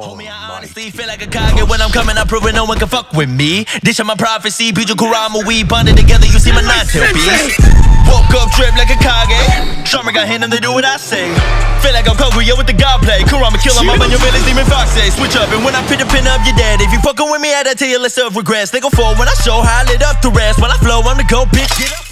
Homie, I honestly feel like a Kage when I'm coming. I'm proving no one can fuck with me. This is my prophecy. Pichu Kurama, we bonded together. You see my nine-tail beast. Woke up, drip like a Kage. Sharma got and they do what I say. Feel like I'm Kaguya with the god play. Kurama kill him, I'm on your village, demon fox say. Switch up, and when I pin the pin up, you're dead. If you fucking with me, I tell you list of regrets. They go forward when I show how I lit up the rest. When I flow, I'm the go, bitch. Get up.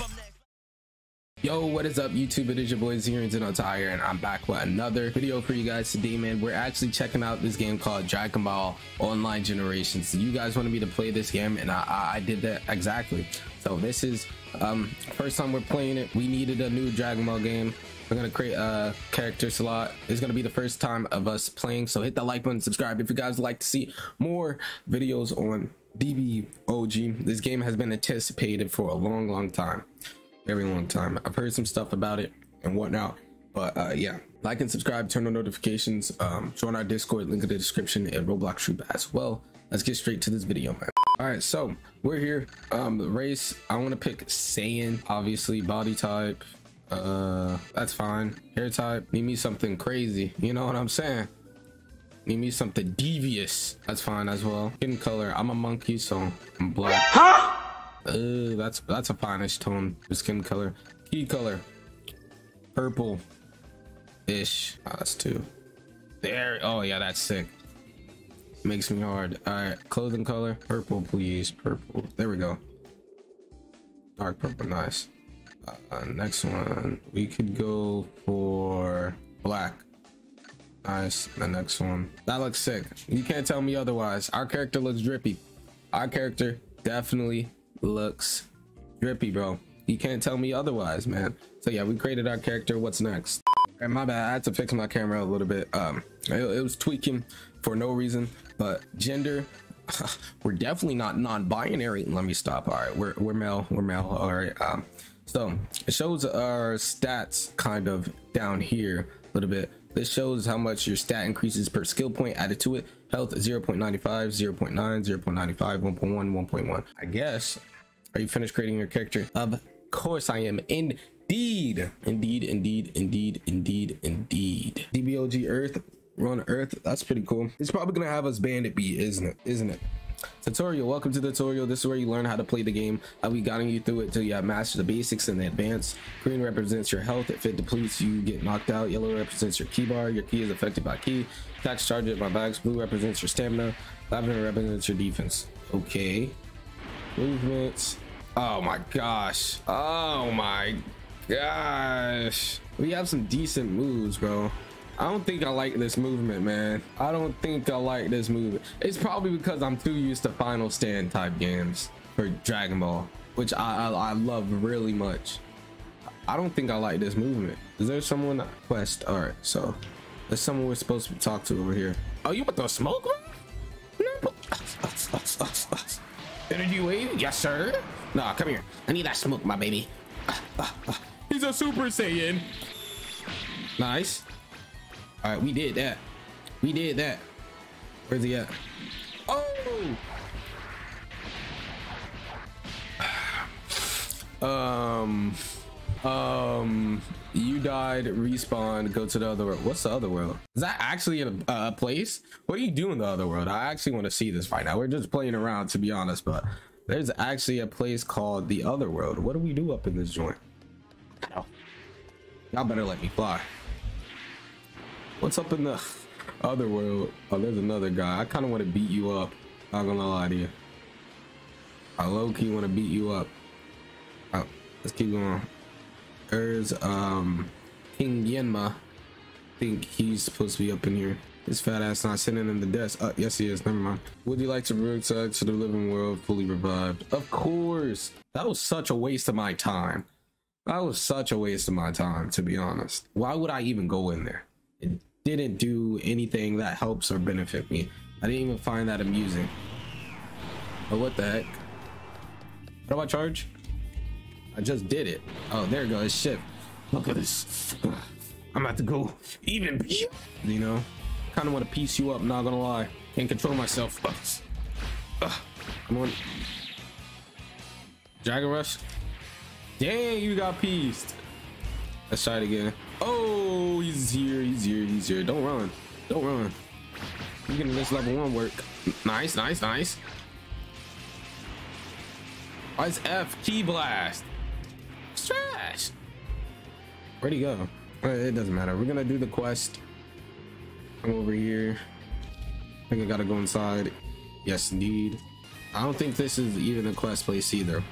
Yo, what is up YouTube? It is your boy ZRain XenoTy and I'm back with another video for you guys today, man. We're actually checking out this game called Dragon Ball Online Generations. You guys wanted me to play this game and I, I, did that exactly. So this is um first time we're playing it. We needed a new Dragon Ball game. We're gonna create a character slot. It's gonna be the first time of us playing. So hit that like button, subscribe if you guys like to see more videos on DBOG. This game has been anticipated for a long, long time very long time. I've heard some stuff about it and whatnot, but uh, yeah, like and subscribe, turn on notifications, um, join our Discord, link in the description, and Roblox troop as well. Let's get straight to this video, man. All right, so we're here. Um, race. I want to pick Saiyan, obviously. Body type, uh, that's fine. Hair type. Need me something crazy. You know what I'm saying? Need me something devious. That's fine as well. Skin color. I'm a monkey, so I'm black. Huh? Uh, that's that's a finest tone. Skin color, ki color, purple, ish. Oh, that's two. There. Oh yeah, that's sick. Makes me hard. All right, clothing color, purple, please. Purple. There we go. Dark purple, nice. Uh, next one, we could go for black. Nice. The next one. That looks sick. You can't tell me otherwise. Our character looks drippy. Our character definitely looks drippy, bro. You can't tell me otherwise, man. So yeah, we created our character. What's next? And my bad, I had to fix my camera a little bit. Um, it, it was tweaking for no reason, but gender, we're definitely not non-binary. Let me stop. All right, we're we're male. We're male. All right. Um, so it shows our stats kind of down here a little bit. This shows how much your stat increases per skill point added to it. Health 0.95, 0.9, 0.95, 1.1, 1.1. I guess. Are you finished creating your character? Of course I am. Indeed. Indeed, indeed, indeed, indeed, indeed. DBOG Earth. Run Earth. That's pretty cool. It's probably gonna have us Bandit B, isn't it? Isn't it? Tutorial welcome to the tutorial. This is where you learn how to play the game. I'll be guiding you through it till you have mastered the basics and the advanced. Green represents your health. If it depletes you get knocked out. Yellow represents your ki bar. Your ki is affected by ki. Attacks charge it by bags blue represents your stamina. Lavender represents your defense. Okay. Movements. Oh my gosh. Oh my gosh. We have some decent moves bro I don't think I like this movement, man. I don't think I like this movement. It's probably because I'm too used to Final Stand type games for Dragon Ball, which I, I, I love really much. I don't think I like this movement. Is there someone quest? All right, so there's someone we're supposed to talk to over here. Oh, you want the smoke? No. Energy wave? Yes, sir. Nah, come here. I need that smoke, my baby. He's a Super Saiyan. Nice. All right, we did that. We did that. Where's he at? Oh! Um, um, you died, respawn, go to the other world. What's the other world? Is that actually a, a place? What do you do in the other world? I actually want to see this right now. We're just playing around, to be honest, but there's actually a place called the other world. What do we do up in this joint? No. Y'all better let me fly. What's up in the other world? Oh, there's another guy. I kind of want to beat you up. Not gonna lie to you. I low key want to beat you up. Oh, let's keep going. There's um King Yemma. I think he's supposed to be up in here. His fat ass not sitting in the desk. Uh, yes, he is. Never mind. Would you like to return to the living world fully revived? Of course. That was such a waste of my time. That was such a waste of my time, to be honest. Why would I even go in there? It didn't do anything that helps or benefit me. I didn't even find that amusing. But what the heck? How do I charge? I just did it. Oh, there it goes. Shift. Look at this. I'm about to go even. You know, kind of want to piece you up. Not gonna lie. Can't control myself. Come on. Dragon Rush. Dang, you got pieced. Let's try it again. Oh, he's here. He's here. He's here. Don't run. Don't run. You getting this level one work. Nice, nice, nice. Why is F ki blast? Trash. Where'd he go? Uh, It doesn't matter. We're gonna do the quest. I'm over here. I think I gotta go inside. Yes, indeed. I don't think this is even a quest place either.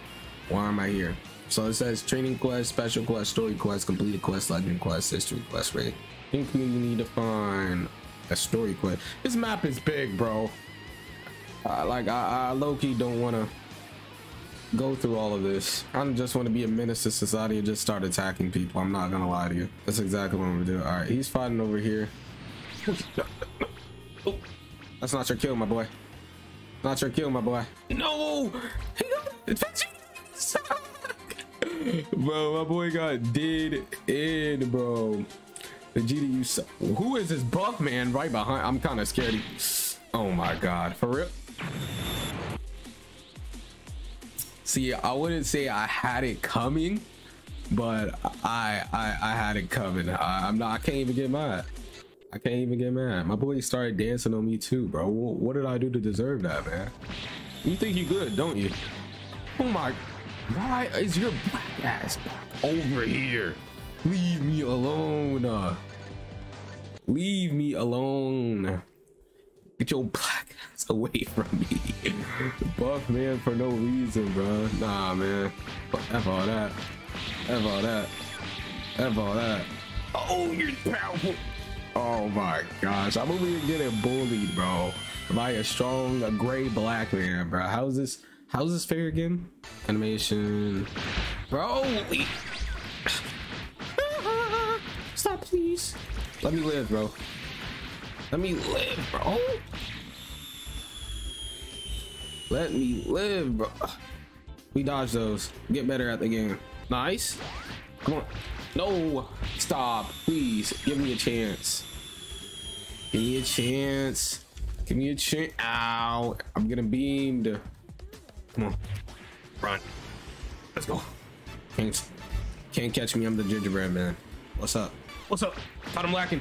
Why am I here? So it says training quest, special quest, story quest, completed quest, legend quest, history quest, right? I think we need to find a story quest. This map is big, bro. Uh, like I, I low-key don't want to go through all of this. I just want to be a menace to society and just start attacking people. I'm not gonna lie to you. That's exactly what I'm gonna do. All right, he's fighting over here. That's not your kill, my boy. Not your kill, my boy. No! Bro, my boy got did in, bro. The GDU. su- Who is this buff man right behind? I'm kind of scared. Oh my god, for real. See, I wouldn't say I had it coming, but I I, I had it coming. I, I'm not. I can't even get mad. I can't even get mad. My boy started dancing on me too, bro. What did I do to deserve that, man? You think you good, don't you? Oh my! Why is your black ass over here? Leave me alone. Leave me alone. Get your black ass away from me. Buff man for no reason, bro. Nah, man. F all that. F all that. F all that. Oh, you're powerful. Oh my gosh. I'm over here getting bullied, bro. By a strong, a gray black man, bro. How's this? How's this fair again? Animation. Bro. Stop, please. Let me live, bro. Let me live, bro. Let me live, bro. We dodge those. Get better at the game. Nice. Come on. No. Stop. Please. Give me a chance. Give me a chance. Give me a chance. Ow. I'm getting beamed. Come on. Run. Let's go. Can't, can't catch me. I'm the gingerbread man. What's up? What's up? Thought I'm lacking.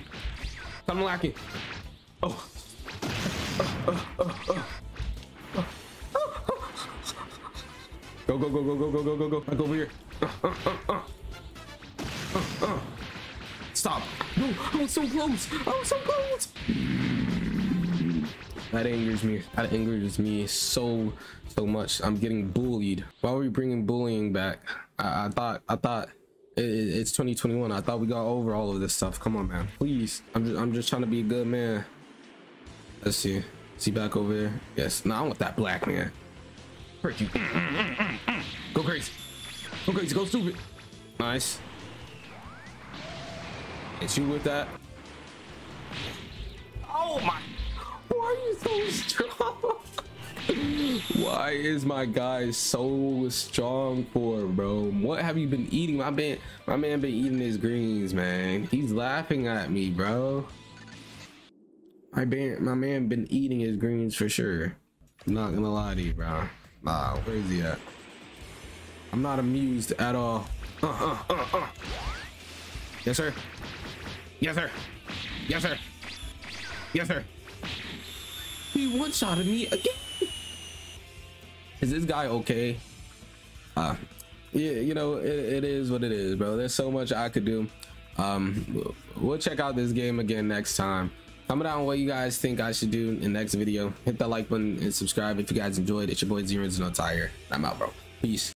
Thought I'm lacking. Oh. Go, go, go, go, go, go, go, go, go. Back over here. Stop. No, I was so close. I was so close. That angers me. That angers me so, so much. I'm getting bullied. Why are we bringing bullying back? I, I thought, I thought it, it- it's 2021. I thought we got over all of this stuff. Come on, man. Please. I'm just, I'm just trying to be a good man. Let's see. See back over there? Yes. No, I want that black man. Hurt you. Go crazy. Go crazy. Go stupid. Nice. Hit you with that. Strong? Why is my guy so strong for, bro? What have you been eating? My man, my man been eating his greens, man. He's laughing at me, bro. My man, my man been eating his greens for sure. I'm not gonna lie to you, bro. Nah, where is he at? I'm not amused at all. Uh, uh, uh, uh. Yes, sir. Yes, sir. Yes, sir. Yes, sir. He one shotted me again. Is this guy okay? Uh, yeah, you know, it, it is what it is, bro. There's so much I could do. Um, we'll check out this game again next time. Comment down what you guys think I should do in the next video. Hit that like button and subscribe if you guys enjoyed. It's your boy Zero No Tire. I'm out, bro. Peace.